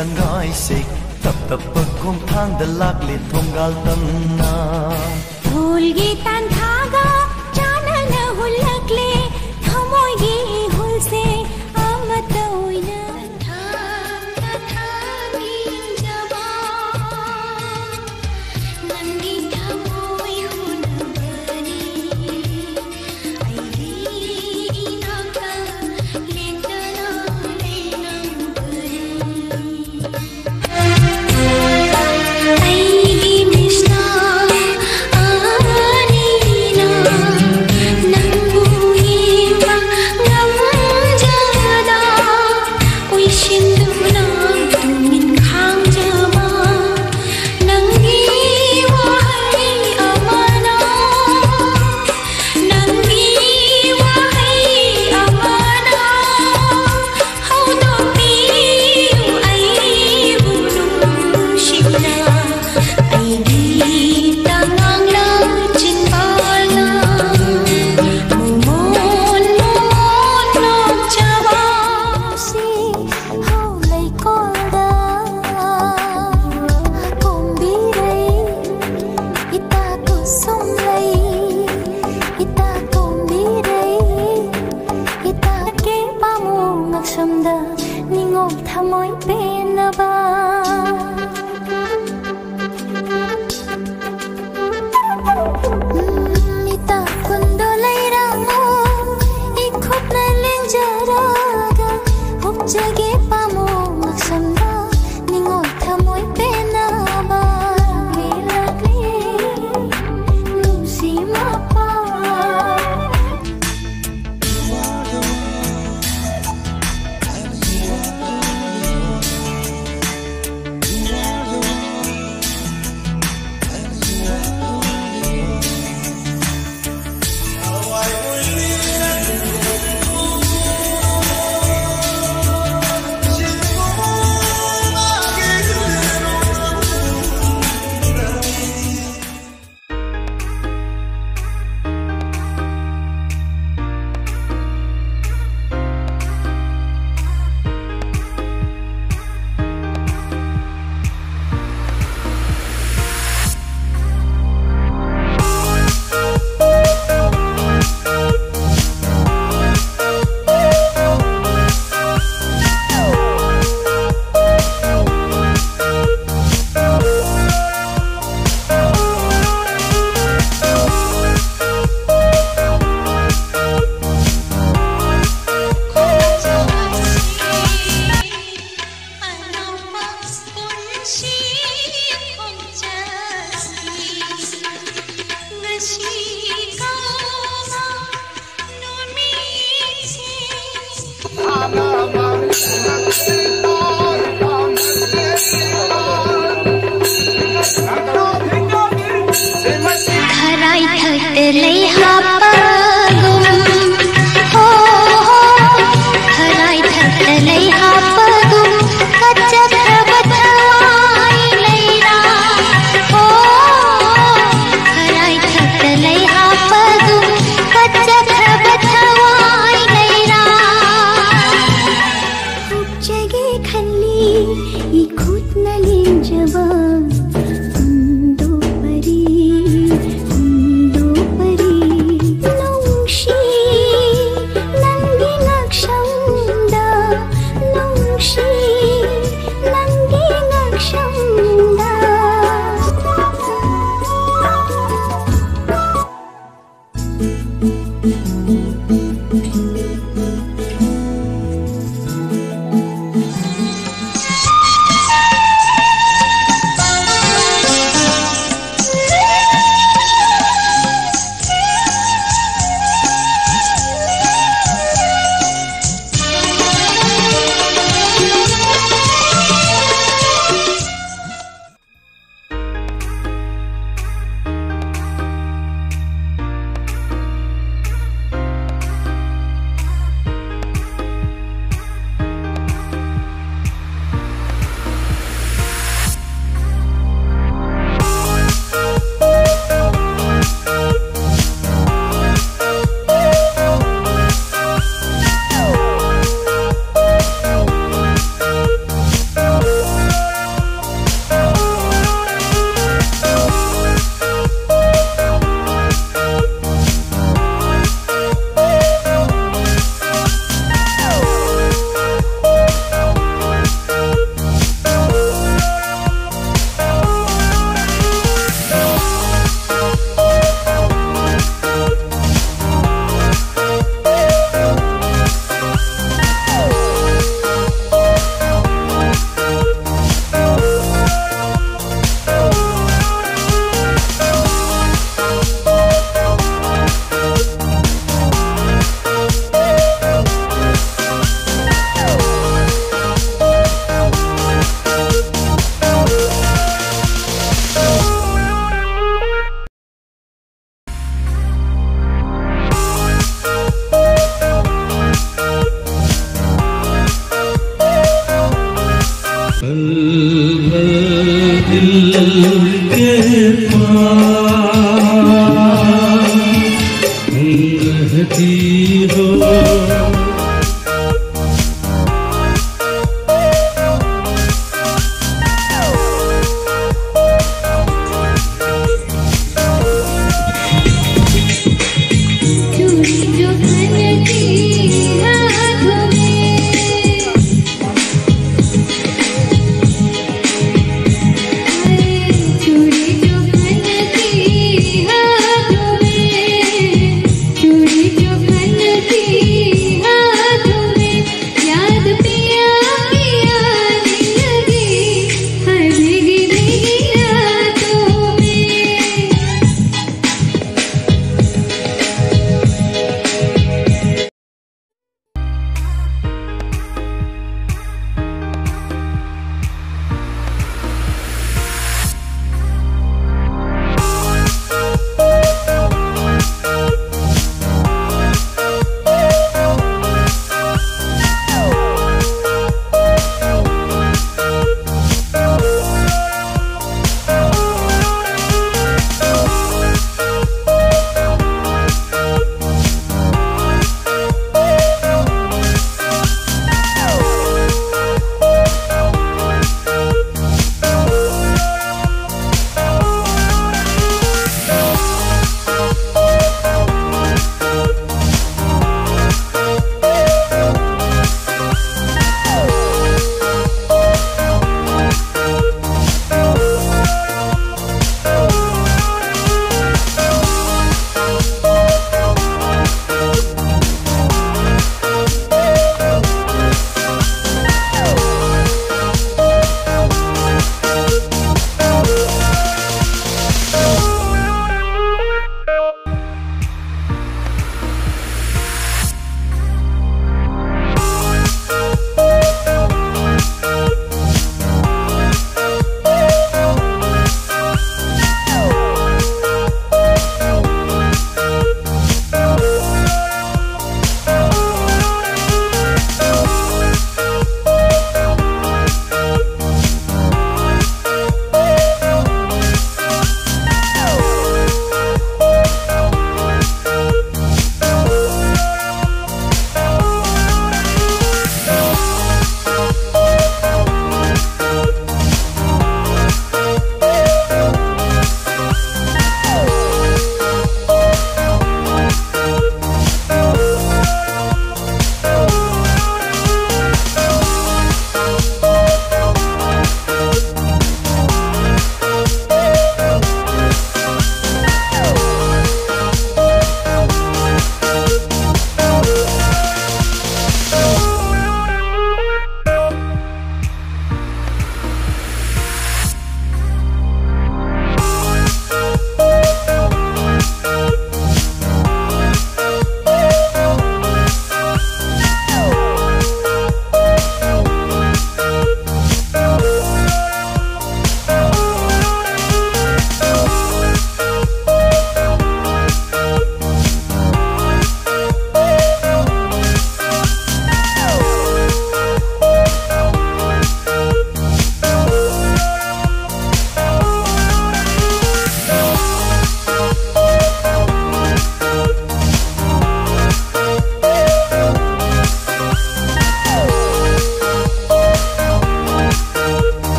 संगाइसे तब तब बकुम थांग दलाक ले थोंगाल तमना भूल गीता